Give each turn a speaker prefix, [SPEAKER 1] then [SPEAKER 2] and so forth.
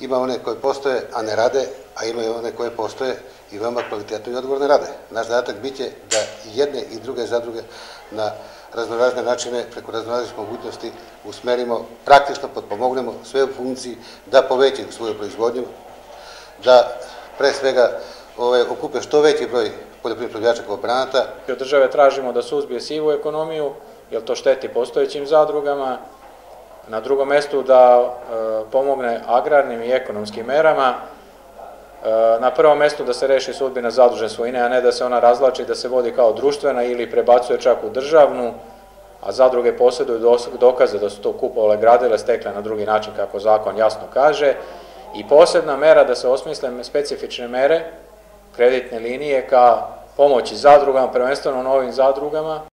[SPEAKER 1] ima one koje postoje, a ne rade, a ima i one koje postoje i veoma kvalitetno i odgovorno rade. Naš zadatak biće da jedne i druge zadruge na raznorazne načine, preko raznoraznih mogućnosti usmerimo, praktično potpomognemo sve u funkciji da povećaju svoju proizvodnju, da pre svega ove, okupe što veći broj poljoprivrednih proizvođača kooperanata.
[SPEAKER 2] Od države tražimo da suzbije sivu ekonomiju, jer to šteti postojećim zadrugama, na drugom mestu da e, pomogne agrarnim i ekonomskim merama, e, na prvom mestu da se reši sudbina zadružne svojine, a ne da se ona razlači, da se vodi kao društvena ili prebacuje čak u državnu, a zadruge posjeduju dokaze da su to kupovale, gradile, stekle na drugi način kako zakon jasno kaže, i posebna mera da se osmisle specifične mere, kreditne linije ka pomoći zadrugama, prvenstveno novim zadrugama,